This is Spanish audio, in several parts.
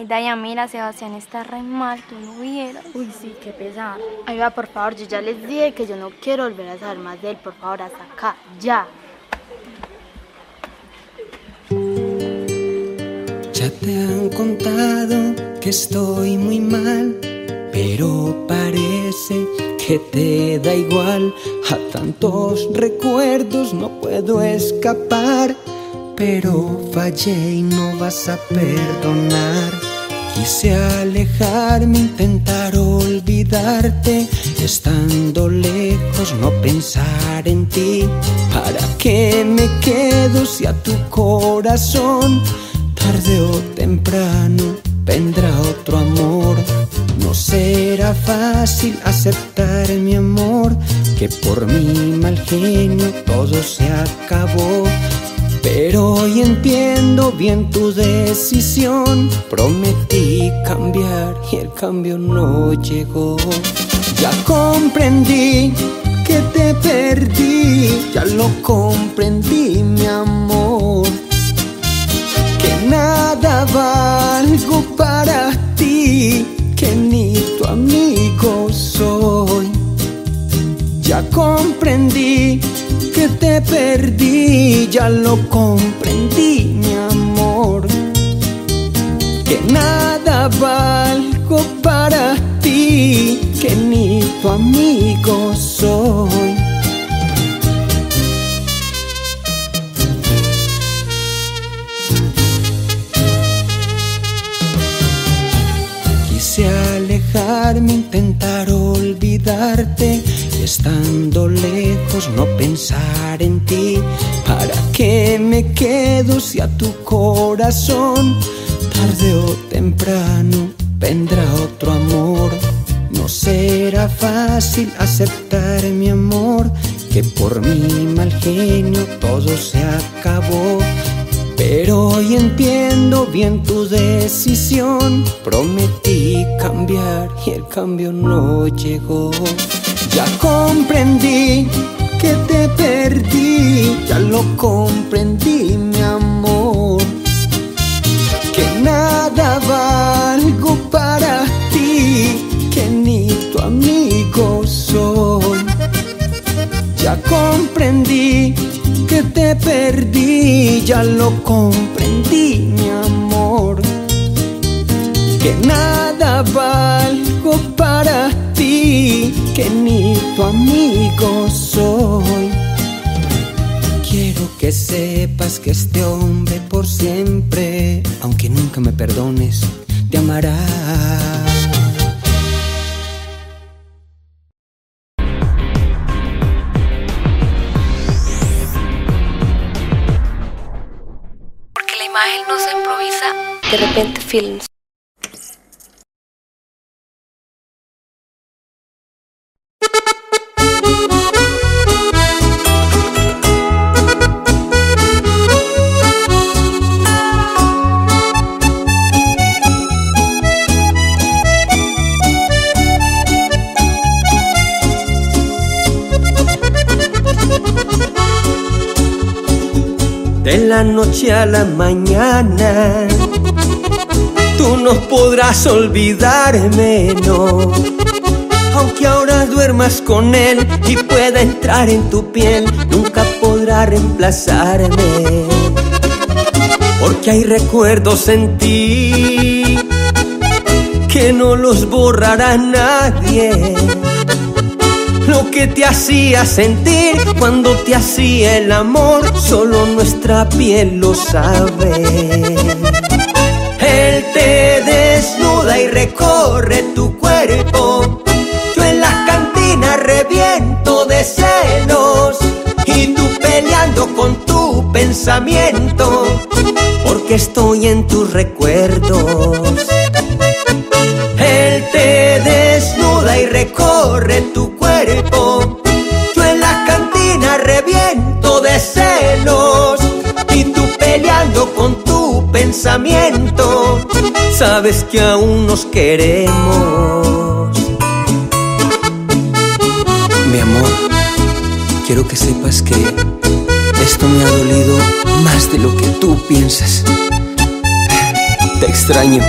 Ay, Daya, mira, Sebastián está re mal, tú no vieras. Uy, sí, qué pesar. Ay, va, por favor, yo ya les dije que yo no quiero volver a saber más de él. Por favor, hasta acá, ya. Ya te han contado que estoy muy mal, pero parece que te da igual. A tantos recuerdos no puedo escapar, pero fallé y no vas a perdonar. Quise alejarme, intentar olvidarte, estando lejos no pensar en ti. ¿Para qué me quedo si a tu corazón tarde o temprano vendrá otro amor? No será fácil aceptar mi amor, que por mi mal genio todo se acabó. Pero hoy entiendo bien tu decisión. Prometí cambiar y el cambio no llegó. Ya comprendí que te perdí, ya lo comprendí, mi amor. Que nada valgo para ti, que ni tu amigo soy. Ya comprendí te perdí, ya lo comprendí, mi amor. Que nada valgo para ti, que ni tu amigo soy. Quise alejarme, intentar olvidarte estando lejos no pensar en ti. ¿Para qué me quedo si a tu corazón tarde o temprano vendrá otro amor? No será fácil aceptar mi amor, que por mi mal genio todo se acabó. Pero hoy entiendo bien tu decisión. Prometí cambiar y el cambio no llegó. Ya comprendí que te perdí, ya lo comprendí, mi amor. Que nada valgo para ti, que ni tu amigo soy. Ya comprendí que te perdí, ya lo comprendí, mi amor. Que nada valgo para ti, que ni tu amigo soy. Quiero que sepas que este hombre por siempre, aunque nunca me perdones, te amará. Porque la imagen no se improvisa. De repente films. Noche a la mañana, tú no podrás olvidarme, no. Aunque ahora duermas con él y pueda entrar en tu piel, nunca podrá reemplazarme. Porque hay recuerdos en ti que no los borrará nadie lo que te hacía sentir cuando te hacía el amor, solo nuestra piel lo sabe. Él te desnuda y recorre tu cuerpo, yo en la cantina reviento de celos y tú peleando con tu pensamiento, porque estoy en tus recuerdos. Él te desnuda y recorre tu pensamiento, sabes que aún nos queremos. Mi amor, quiero que sepas que esto me ha dolido más de lo que tú piensas. Te extraño.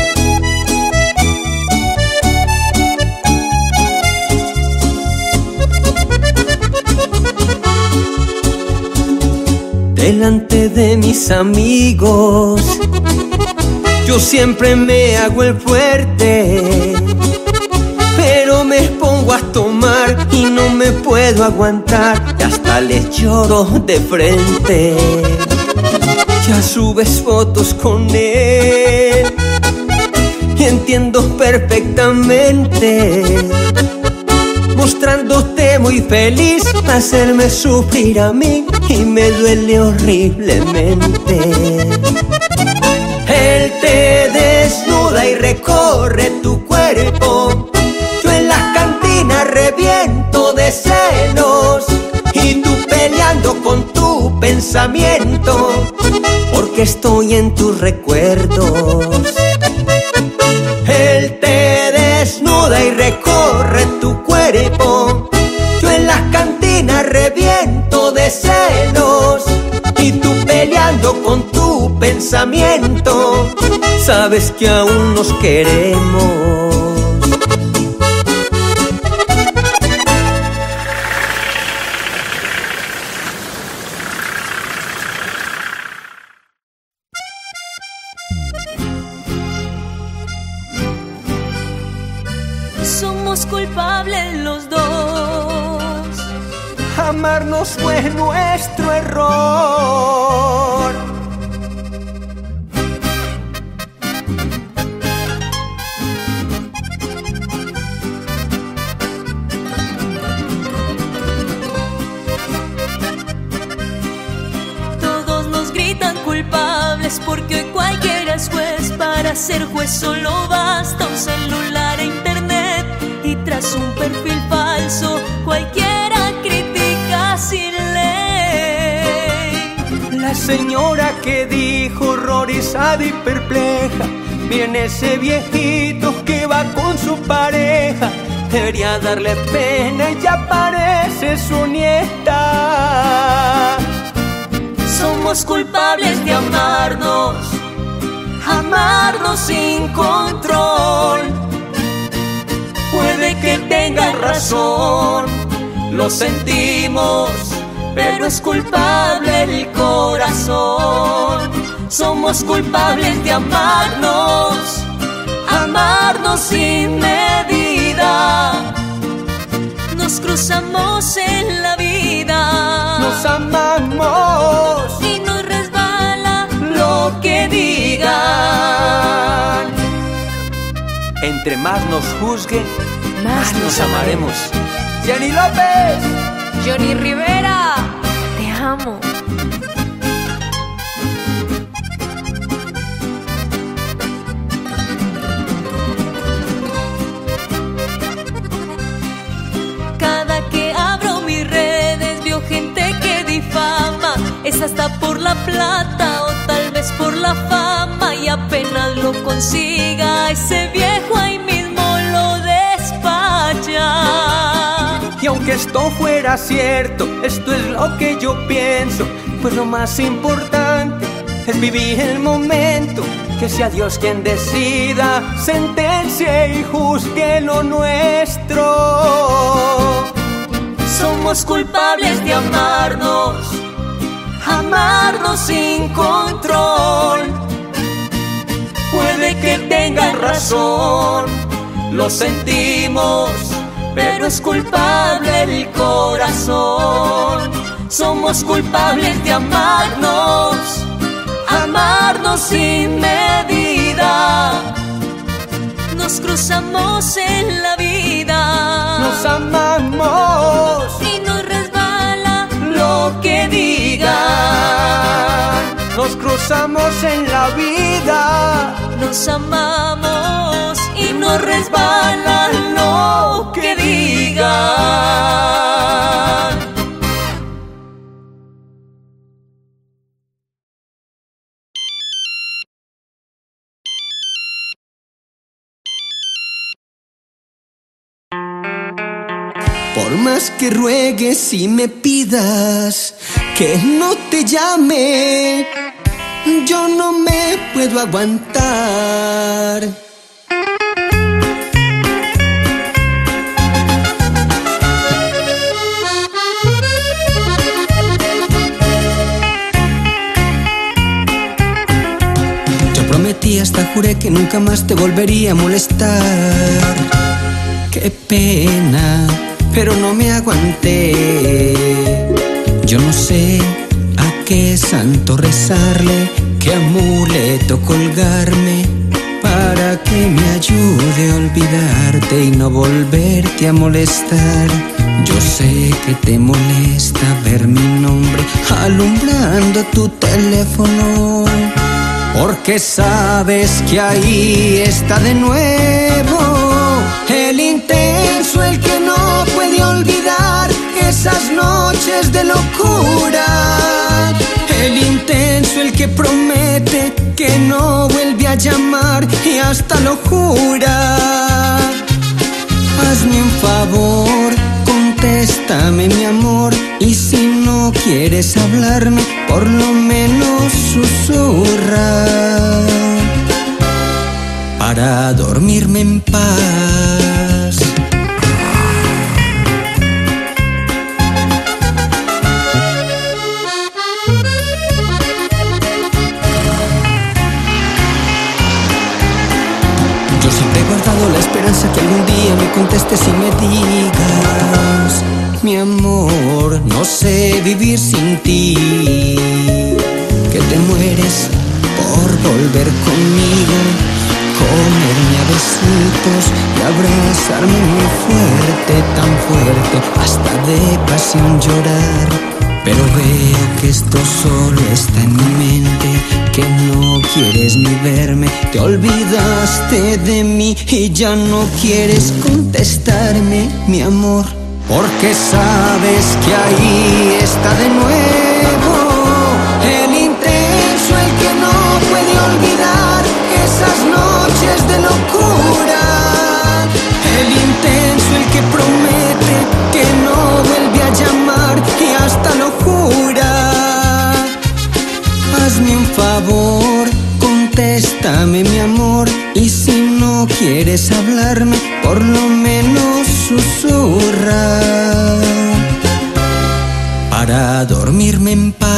delante de mis amigos yo siempre me hago el fuerte, pero me pongo a tomar y no me puedo aguantar hasta les lloro de frente. Ya subes fotos con él y entiendo perfectamente mostrándote muy feliz, hacerme sufrir a mí y me duele horriblemente. Recorre tu cuerpo, yo en las cantinas reviento de celos y tú peleando con tu pensamiento, porque estoy en tus recuerdos. Él te desnuda y recorre tu cuerpo. Yo en las cantinas reviento de celos y tú peleando con tu pensamiento. Sabes que aún nos queremos. Somos culpables los dos. Amarnos fue nuestro error. Culpables porque cualquiera es juez. Para ser juez solo basta un celular e internet. Y tras un perfil falso, cualquiera critica sin ley. La señora que dijo horrorizada y perpleja, viene ese viejito que va con su pareja. Debería darle pena y ya parece su nieta. Somos culpables de amarnos, amarnos sin control. Puede que tengan razón, lo sentimos, pero es culpable el corazón. Somos culpables de amarnos, amarnos sin medida. Nos cruzamos en la vida. Nos amamos, y nos resbala lo que digan. Entre más nos juzguen, más nos amaremos. Jenny López. Johnny Rivera, te amo. Hasta por la plata o tal vez por la fama y apenas lo consiga ese viejo ahí mismo lo despacha. Y aunque esto fuera cierto, esto es lo que yo pienso, pues lo más importante es vivir el momento, que sea Dios quien decida, sentencie y juzgue lo nuestro. Somos culpables de amarnos, amarnos sin control. Puede que tengan razón, lo sentimos, pero es culpable el corazón. Somos culpables de amarnos, amarnos sin medida. Nos cruzamos en la vida Nos amamos, cruzamos en la vida, Nos amamos y nos resbala lo que digan. Por más que ruegues y me pidas que no te llame, yo no me puedo aguantar. Yo prometí hasta juré que nunca más te volvería a molestar. Qué pena, pero no me aguanté. Yo no sé qué santo rezarle, qué amuleto colgarme para que me ayude a olvidarte y no volverte a molestar. Yo sé que te molesta ver mi nombre alumbrando tu teléfono, porque sabes que ahí está de nuevo el intenso, el que no puede olvidar esas noches de locura. El intenso, el que promete que no vuelve a llamar y hasta lo jura. Hazme un favor, contéstame mi amor y si no quieres hablarme, por lo menos susurra para dormirme en paz. Que algún día me contestes y me digas, mi amor, no sé vivir sin ti, que te mueres por volver conmigo, comerme a besitos y abrazarme fuerte, tan fuerte, hasta de pasión llorar. Pero veo que esto solo está en mi mente, que no quieres ni verme, te olvidaste de mí y ya no quieres contestarme, mi amor, porque sabes que ahí está de nuevo contéstame mi amor y si no quieres hablarme, por lo menos susurra para dormirme en paz.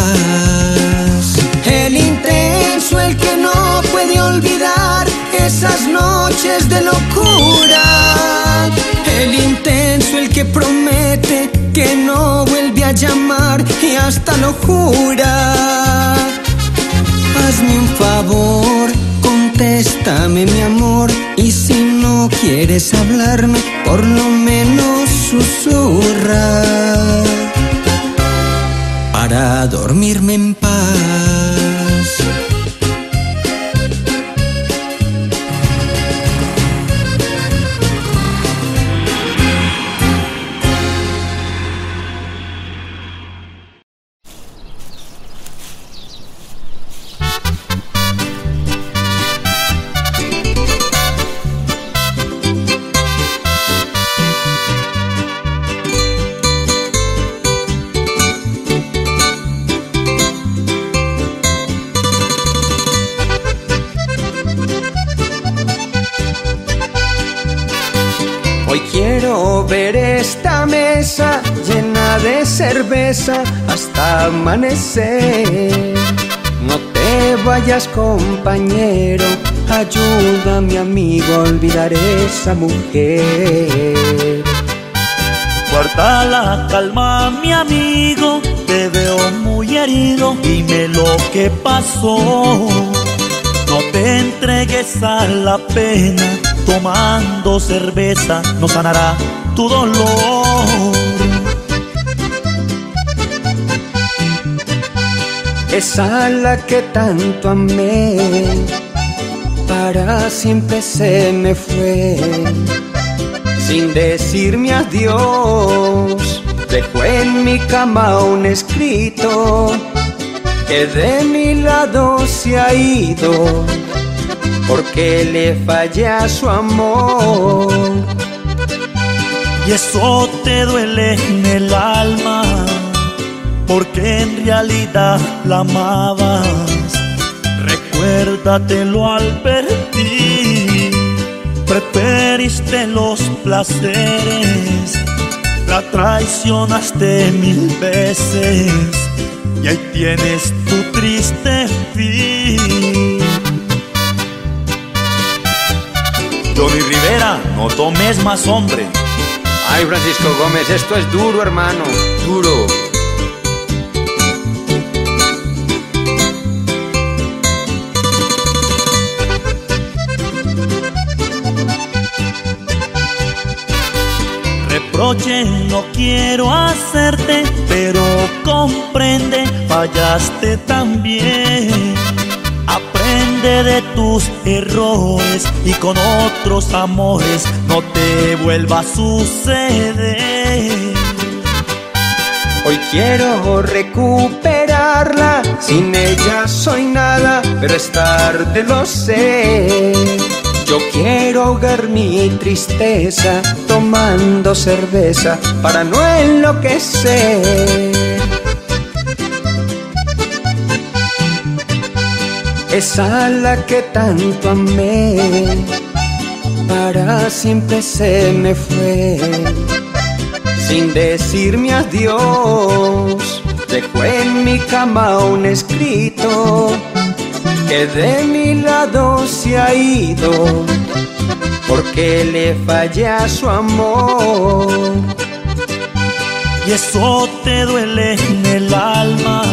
El intenso, el que no puede olvidar esas noches de locura. El intenso, el que promete que no vuelve a llamar y hasta lo jura. Hazme un favor, contéstame mi amor y si no quieres hablarme, por lo menos susurra para dormirme en paz. Hasta amanecer. No te vayas compañero, ayúdame amigo a olvidar esa mujer. Guarda la calma, mi amigo, te veo muy herido, dime lo que pasó. No te entregues a la pena, tomando cerveza no sanará tu dolor. Esa la que tanto amé, para siempre se me fue. Sin decirme adiós, dejó en mi cama un escrito que de mi lado se ha ido, porque le fallé a su amor. Y eso te duele en el alma, porque en realidad la amabas. Recuérdatelo al ti, preferiste los placeres, la traicionaste mil veces y ahí tienes tu triste fin. Johnny Rivera, no tomes más hombre. Ay, Francisco Gómez, esto es duro, hermano, duro. Reproche no quiero hacerte, pero comprende, fallaste también. Aprende de tus errores y con otros amores no te vuelva a suceder. Hoy quiero recuperarla, sin ella soy nada, pero es tarde, lo sé. Yo quiero ahogar mi tristeza tomando cerveza para no enloquecer. Esa la que tanto amé, para siempre se me fue sin decirme adiós. Dejó en mi cama un escrito que de mi lado se ha ido porque le fallé a su amor. Y eso te duele en el alma,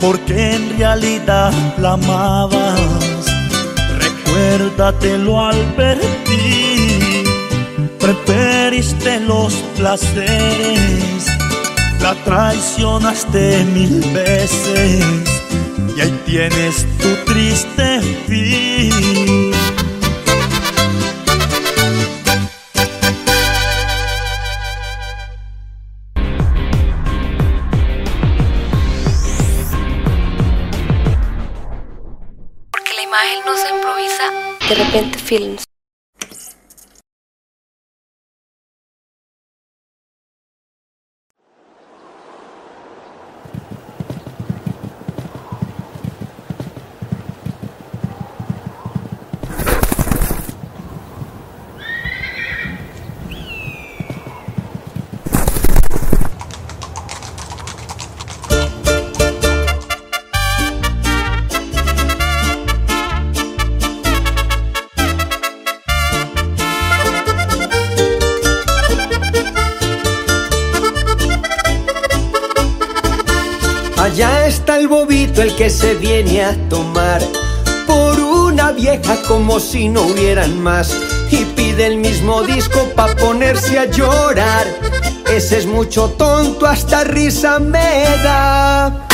porque en realidad la amabas. Recuérdatelo al advertí, preferiste los placeres, la traicionaste mil veces, y ahí tienes tu triste fin. Porque la imagen no se improvisa, de repente films. El que se viene a tomar por una vieja como si no hubieran más y pide el mismo disco pa ponerse a llorar. Ese es mucho tonto, hasta risa me da.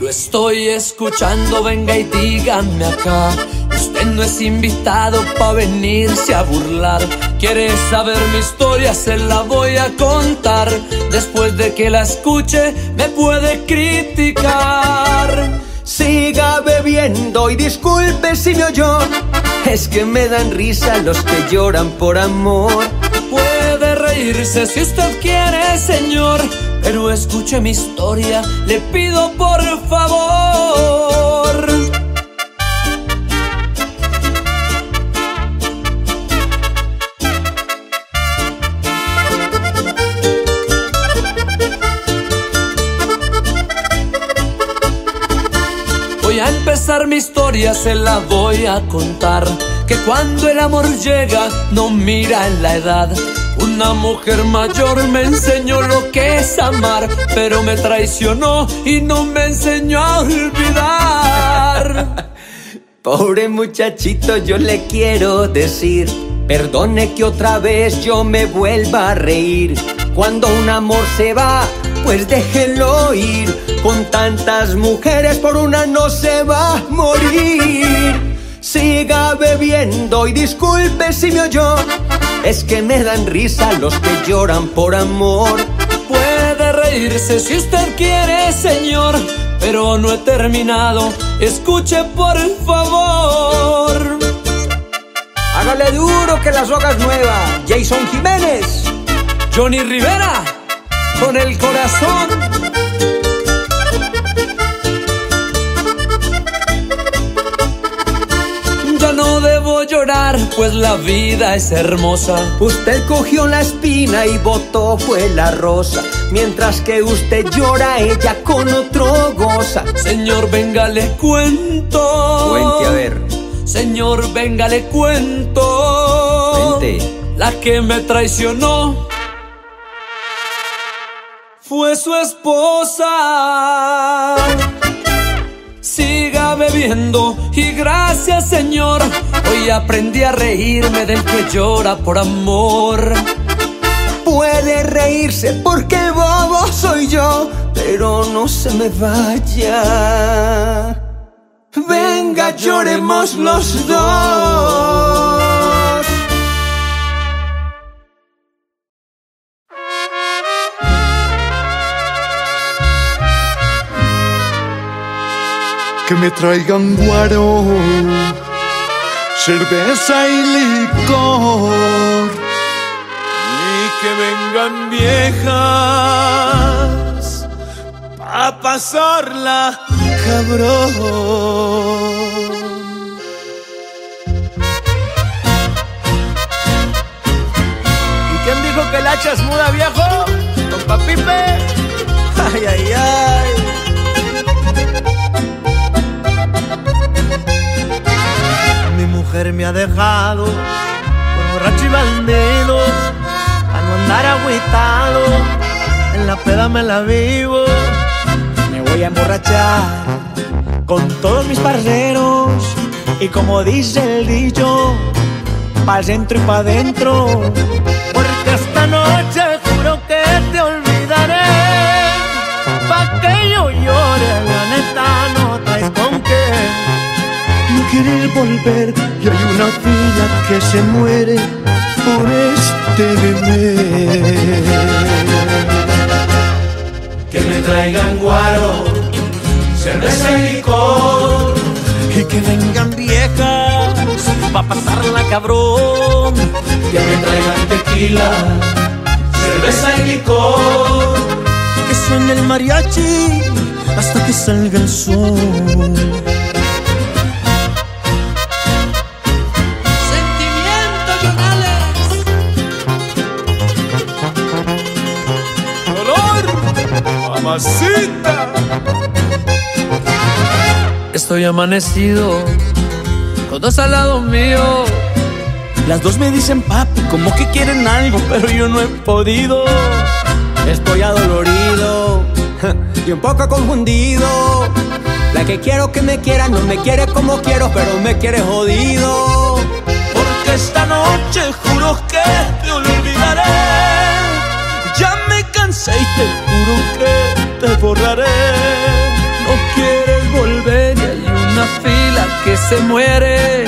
Lo estoy escuchando, venga y dígame acá. Usted no es invitado pa' venirse a burlar. Quiere saber mi historia, se la voy a contar. Después de que la escuche, me puede criticar. Siga bebiendo y disculpe si me oyó. Es que me dan risa los que lloran por amor. Puede reírse si usted quiere, señor. Pero escuche mi historia, le pido por favor. Mi historia, se la voy a contar. Que cuando el amor llega, no mira en la edad. Una mujer mayor me enseñó lo que es amar, pero me traicionó y no me enseñó a olvidar. Pobre muchachito, yo le quiero decir, perdone que otra vez yo me vuelva a reír. Cuando un amor se va, pues déjenlo ir. Con tantas mujeres por una no se va a morir. Siga bebiendo y disculpe si me oyó. Es que me dan risa los que lloran por amor. Puede reírse si usted quiere, señor, pero no he terminado. Escuche por favor. Hágale duro que la soga es nueva. Jason Jiménez. Johnny Rivera, con el corazón. Debo llorar, pues la vida es hermosa. Usted cogió la espina y botó fue la rosa. Mientras que usted llora, ella con otro goza. Señor, venga, le cuento. Cuente a ver. Señor, venga, le cuento. Cuente. La que me traicionó fue su esposa. Bebiendo y gracias Señor, hoy aprendí a reírme del que llora por amor. Puede reírse porque bobo soy yo, pero no se me vaya. Venga, lloremos los dos. Que me traigan guaro, cerveza y licor. Y que vengan viejas a pasarla, cabrón. ¿Y quién dijo que el hacha muda, viejo? ¿Con papipe? Ay, ay, ay. Me ha dejado por borracho y bandido, a no andar agüitado, en la peda me la vivo. Me voy a emborrachar con todos mis parceros y como dice el dicho, pa'l centro y pa' dentro. Porque esta noche No quieres volver y hay una fila que se muere por este bebé. Que me traigan guaro, cerveza y licor. Y que vengan viejas pa' pasarla cabrón. Que me traigan tequila, cerveza y licor. Que suene el mariachi hasta que salga el sol. Estoy amanecido, con dos al lado mío. Las dos me dicen papi, como que quieren algo, pero yo no he podido. Estoy adolorido y un poco confundido. La que quiero que me quiera no me quiere como quiero, pero me quiere jodido. Porque esta noche juro que te olvidaré. Ya me cansé y te juro que te borraré. No quieres volver una fila que se muere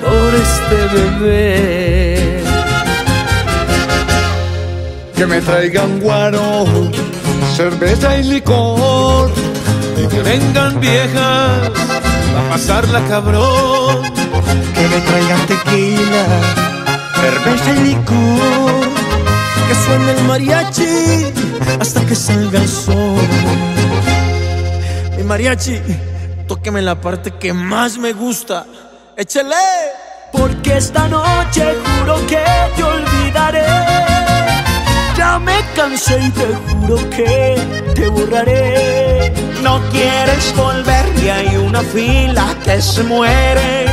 por este bebé. Que me traigan guaro, cerveza y licor. Y que vengan viejas a pasarla cabrón. Que me traigan tequila, cerveza y licor. Que suene el mariachi hasta que salga el sol. Mi mariachi, tóqueme la parte que más me gusta. Échale. Porque esta noche juro que te olvidaré. Ya me cansé y te juro que te borraré. No quieres volver y hay una fila que se muere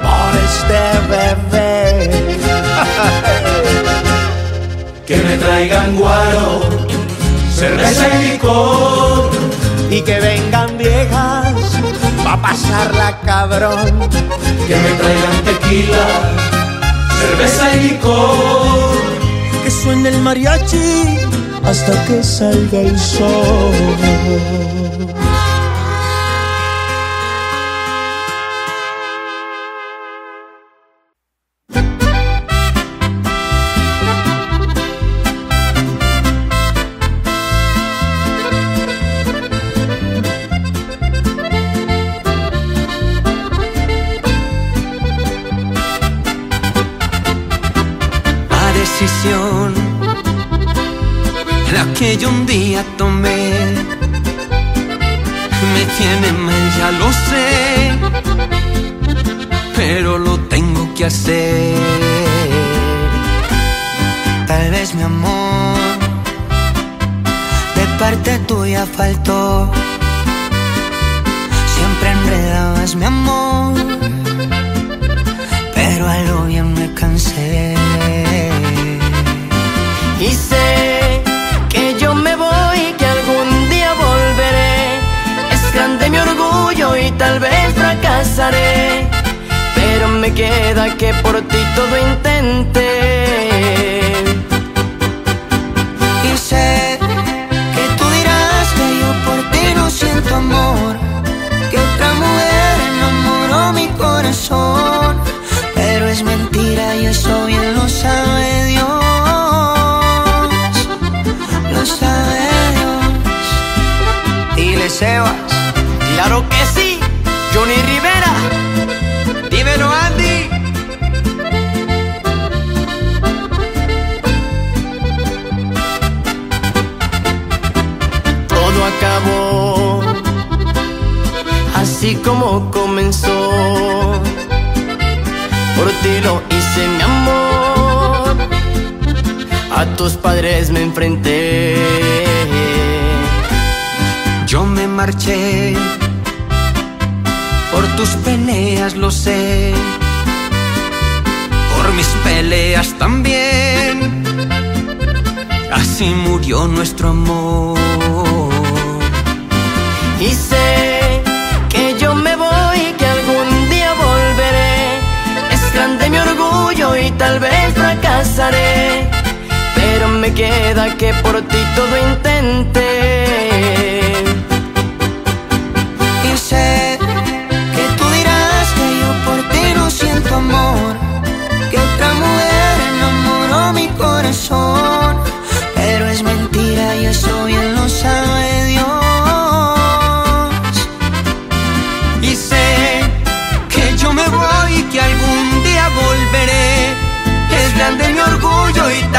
por este bebé. Que me traigan guaro, cerveza y licor. Y que vengan viejas pa' pasarla cabrón. Que me traigan tequila, cerveza y licor. Que suene el mariachi hasta que salga el sol. Yo un día tomé, me tiene mal, ya lo sé, pero lo tengo que hacer. Tal vez mi amor parte tuya faltó. Siempre enredabas mi amor, pero a lo bien me cansé. Y sé tal vez fracasaré. Pero me queda que por ti todo intenté. Y sé que tú dirás que yo por ti no siento amor, que otra mujer enamoró mi corazón, pero es mentira y eso bien lo sabe Dios, lo sabe Dios. Dile, Sebas. Claro que sí, así como comenzó. Por ti lo hice, mi amor. A tus padres me enfrenté. Yo me marché por tus peleas, lo sé. Por mis peleas también. Así murió nuestro amor. Y sé tal vez fracasaré. Pero me queda que por ti todo intenté.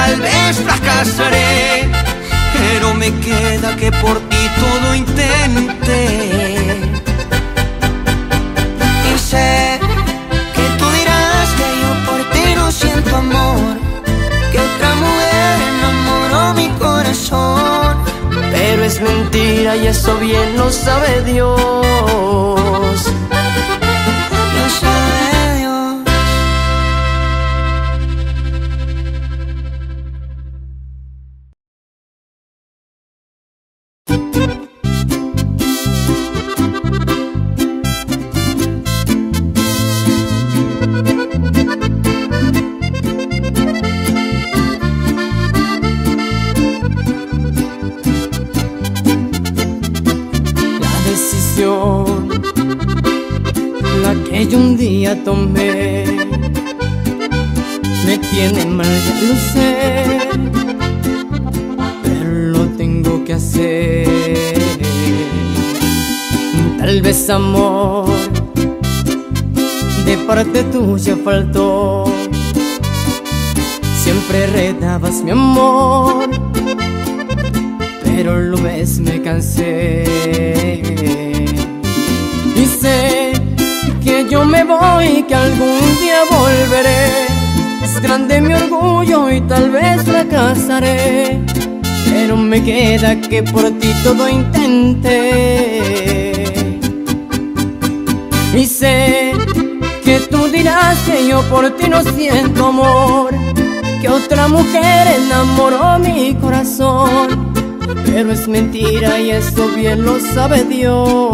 Tal vez fracasaré. Pero me queda que por ti todo intenté. Y sé que tú dirás que yo por ti no siento amor, que otra mujer enamoró mi corazón. Pero es mentira y eso bien lo sabe Dios. Fracasaré, pero me queda que por ti todo intenté. Y sé que tú dirás que yo por ti no siento amor, que otra mujer enamoró mi corazón pero es mentira y eso bien lo sabe Dios.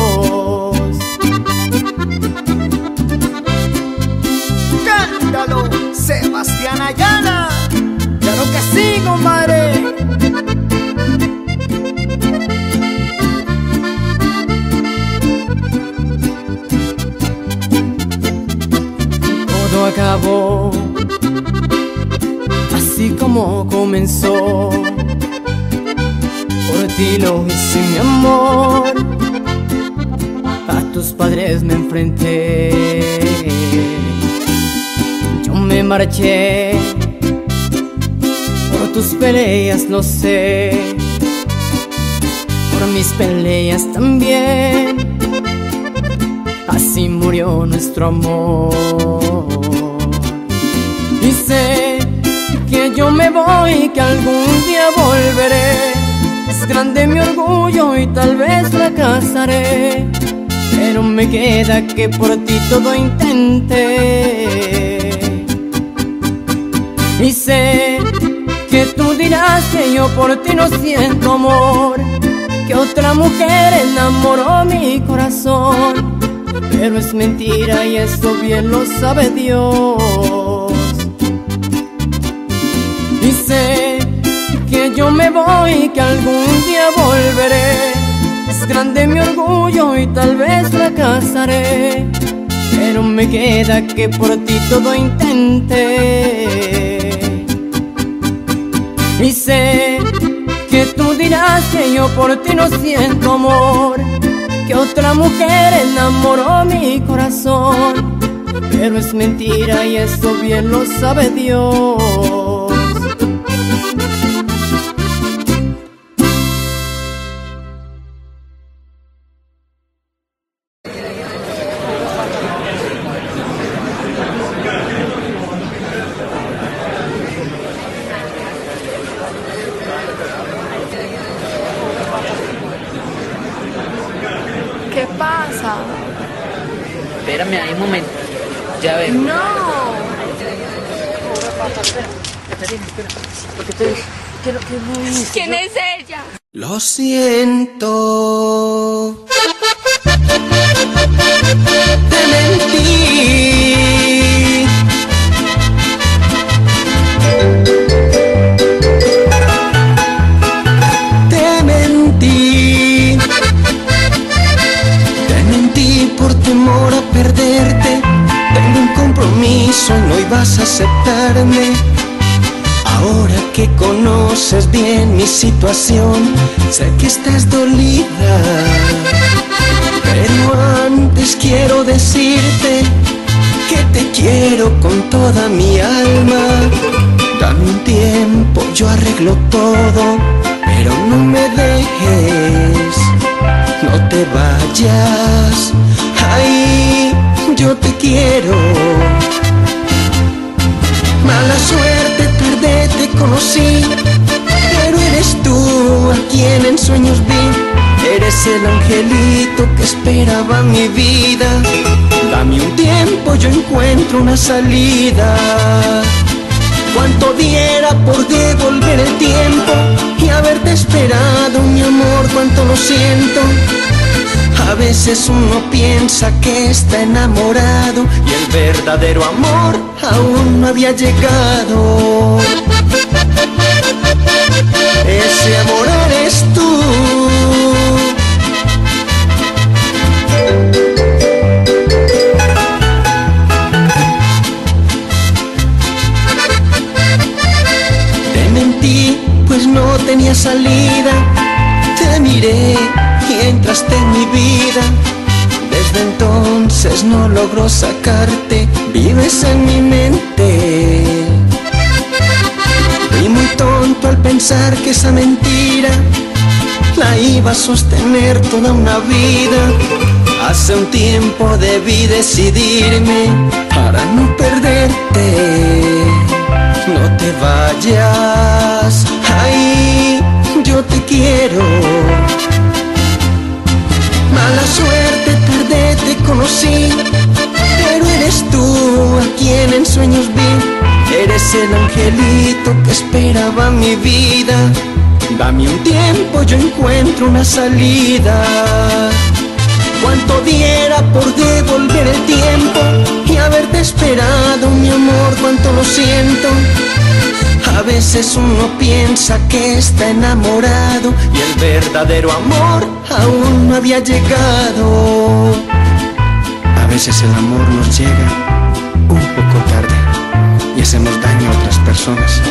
Cántalo, Sebastián Ayala. Claro que compadre. Todo acabó así como comenzó. Por ti lo hice mi amor A tus padres me enfrenté Yo me marché tus peleas lo sé. Por mis peleas también. Así murió nuestro amor. Y sé que yo me voy Que algún día volveré. Es grande mi orgullo y tal vez fracasaré, pero me queda que por ti todo intenté. Y sé que tú dirás que yo por ti no siento amor, que otra mujer enamoró mi corazón, pero es mentira y eso bien lo sabe Dios. Y que yo me voy y que algún día volveré. Es grande mi orgullo y tal vez fracasaré, pero me queda que por ti todo intenté. Y sé que tú dirás que yo por ti no siento amor, que otra mujer enamoró mi corazón, pero es mentira y eso bien lo sabe Dios. Siento. Te mentí. Te mentí. Te mentí por temor a perderte. Tengo un compromiso y no ibas a aceptarme. Ahora que conoces bien mi situación, sé que estás dolida. Pero antes quiero decirte que te quiero con toda mi alma. Dame un tiempo, yo arreglo todo, pero no me dejes, no te vayas. Ay, yo te quiero. Mala suerte, tarde te conocí, tú a quien en sueños vi. Eres el angelito que esperaba mi vida. Dame un tiempo, yo encuentro una salida. Cuánto diera por devolver el tiempo y haberte esperado, mi amor, cuánto lo siento. A veces uno piensa que está enamorado y el verdadero amor aún no había llegado. Sostener toda una vida. Hace un tiempo debí decidirme para no perderte. No te vayas, ay, yo te quiero. Mala suerte, tarde te conocí, pero eres tú a quien en sueños vi. Eres el angelito que esperaba mi vida. Dame un tiempo, yo encuentro una salida. Cuánto diera por devolver el tiempo y haberte esperado, mi amor, cuánto lo siento. A veces uno piensa que está enamorado y el verdadero amor aún no había llegado. A veces el amor nos llega un poco tarde y hacemos daño a otras personas.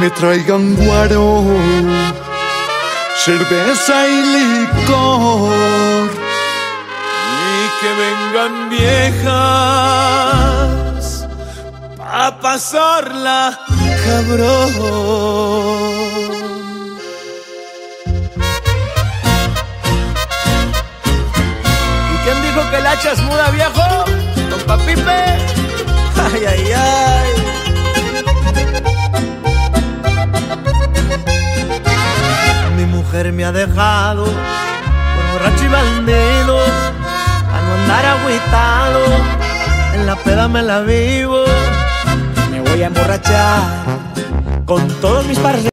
Me traigan guaro, cerveza y licor. Y que vengan viejas a pasarla, cabrón. ¿Y quién dijo que el hacha es muda, viejo? ¿Don Papipe? Ay, ay, ay. Mujer me ha dejado por borracho y bandido, a no andar agüitado, en la peda me la vivo. Me voy a emborrachar con todos mis parceros.